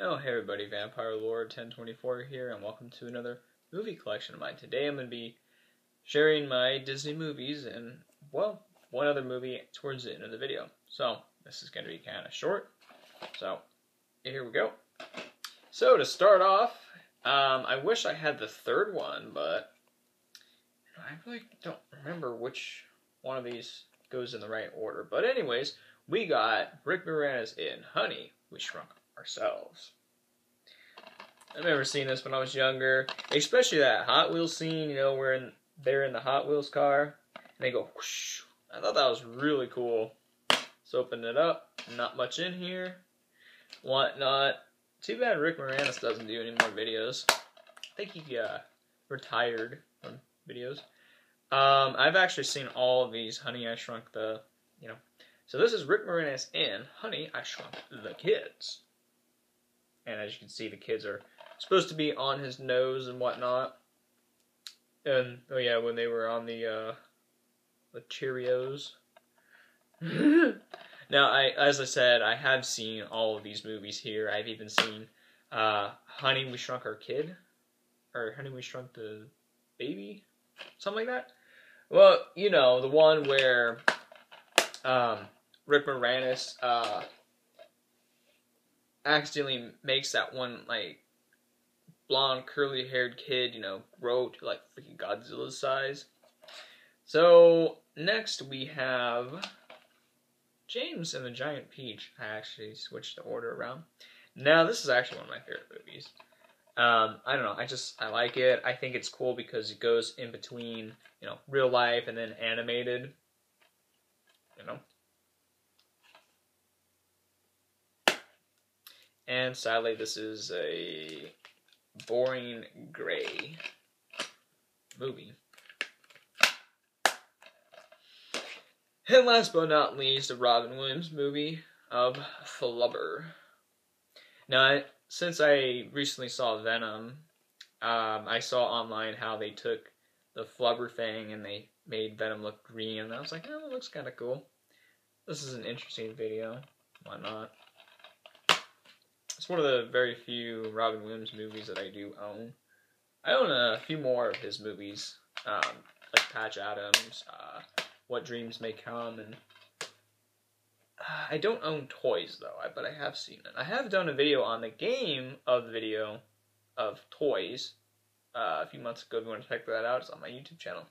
Oh, hey everybody, Vampire Lord 1024 here, and welcome to another movie collection of mine. Today I'm going to be sharing my Disney movies and, well, one other movie towards the end of the video. So, this is going to be kind of short. So, here we go. So, to start off, um, I wish I had the third one, but I really don't remember which one of these goes in the right order. But anyways, we got Rick Moranis in Honey, We Shrunk Ourselves. I remember seeing this when I was younger, especially that Hot Wheels scene, you know, where in, they're in the Hot Wheels car, and they go whoosh. I thought that was really cool. Let's open it up. Not much in here. Whatnot. Too bad Rick Moranis doesn't do any more videos. I think he uh, retired from videos. Um, I've actually seen all of these Honey, I Shrunk the, you know. So this is Rick Moranis in Honey, I Shrunk the Kids. And as you can see, the kids are supposed to be on his nose and whatnot. And, oh yeah, when they were on the, uh, the Cheerios. now, I, as I said, I have seen all of these movies here. I've even seen, uh, Honey, We Shrunk Our Kid. Or Honey, We Shrunk the Baby. Something like that. Well, you know, the one where um, Rick Moranis uh, accidentally makes that one, like, blonde, curly haired kid, you know, grow to, like, freaking Godzilla size. So, next we have James and the Giant Peach. I actually switched the order around. Now, this is actually one of my favorite movies. Um, I don't know. I just I like it. I think it's cool because it goes in between, you know, real life and then animated. You know. And sadly, this is a boring gray movie. And last but not least, a Robin Williams movie of Flubber. Now, since I recently saw Venom, um, I saw online how they took the flubber thing and they made Venom look green, and I was like, oh, that looks kind of cool. This is an interesting video. Why not? It's one of the very few Robin Williams movies that I do own. I own a few more of his movies, um, like Patch Adams, uh, What Dreams May Come, and I don't own toys though, but I have seen it. I have done a video on the game of the video of toys uh, a few months ago. If you want to check that out, it's on my YouTube channel.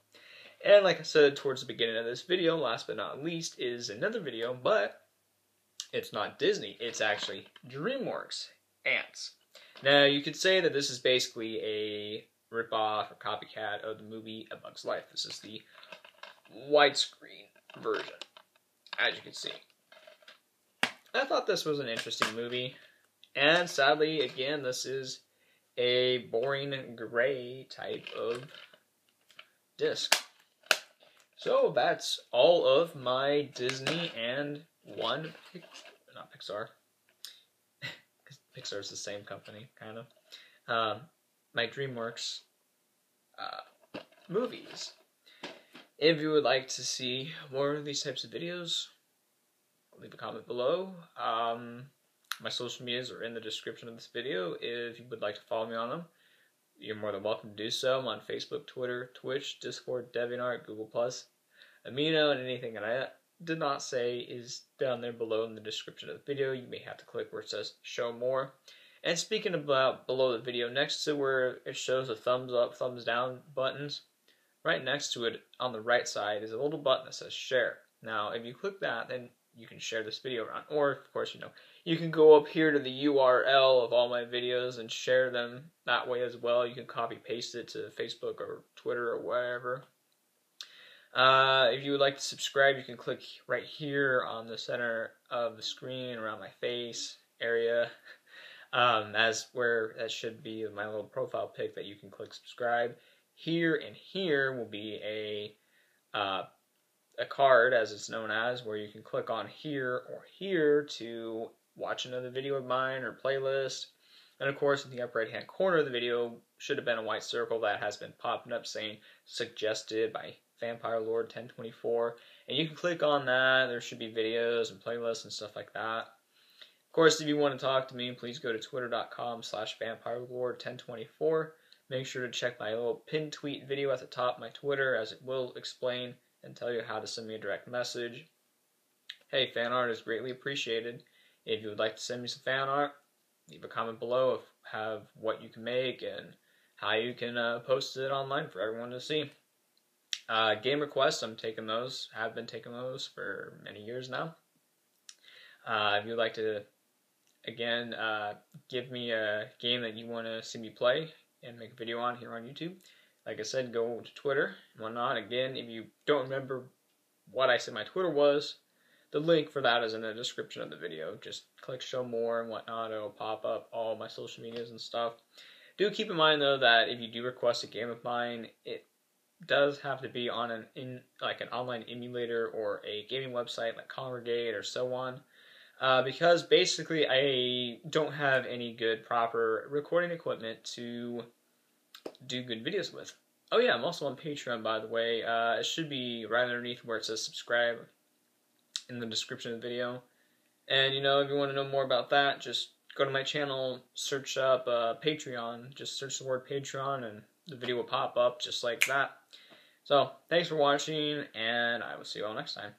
And like I said towards the beginning of this video, last but not least, is another video, but it's not Disney. It's actually DreamWorks Antz. Now you could say that this is basically a ripoff or copycat of the movie A Bug's Life. This is the widescreen version, as you can see. I thought this was an interesting movie. And sadly, again, this is a boring gray type of disc. So that's all of my Disney and one, not Pixar, Pixar's the same company, kind of, um, my DreamWorks uh, movies. If you would like to see more of these types of videos, leave a comment below. Um, my social medias are in the description of this video. If you would like to follow me on them, you're more than welcome to do so. I'm on Facebook, Twitter, Twitch, Discord, DeviantArt, Google+. Amino, and anything that I did not say is down there below in the description of the video. You may have to click where it says show more. And speaking about below the video, next to where it shows the thumbs up, thumbs down buttons, right next to it on the right side is a little button that says share. Now, if you click that, then you can share this video around. Or, of course, you know, you can go up here to the URL of all my videos and share them that way as well. You can copy paste it to Facebook or Twitter or wherever. Uh, if you would like to subscribe, you can click right here on the center of the screen around my face area. Um, as where that should be my little profile pic that you can click subscribe. Here and here will be a uh, a card, as it's known as, where you can click on here or here to watch another video of mine or playlist. And of course, in the upper right hand corner of the video should have been a white circle that has been popping up saying suggested by Vampire Lord 1024. And you can click on that. There should be videos and playlists and stuff like that. Of course, if you want to talk to me, please go to twitter.com slash vampirelord1024. Make sure to check my little pin tweet video at the top of my Twitter as it will explain and tell you how to send me a direct message. Hey, fan art is greatly appreciated. If you would like to send me some fan art, leave a comment below of have what you can make and how you can uh, post it online for everyone to see. Uh, game requests, I'm taking those, have been taking those for many years now. Uh, if you'd like to, again, uh, give me a game that you want to see me play and make a video on here on YouTube, like I said, go to Twitter and whatnot. Again, if you don't remember what I said my Twitter was, the link for that is in the description of the video. Just click show more and whatnot. It'll pop up all my social medias and stuff. Do keep in mind though that if you do request a game of mine, it does have to be on an in like an online emulator or a gaming website like Kongregate or so on. Uh, because basically I don't have any good proper recording equipment to do good videos with. Oh yeah, I'm also on Patreon by the way. Uh, it should be right underneath where it says subscribe in the description of the video. And you know, if you want to know more about that, just go to my channel, search up uh, Patreon, just search the word Patreon, and the video will pop up just like that. So, thanks for watching, and I will see you all next time.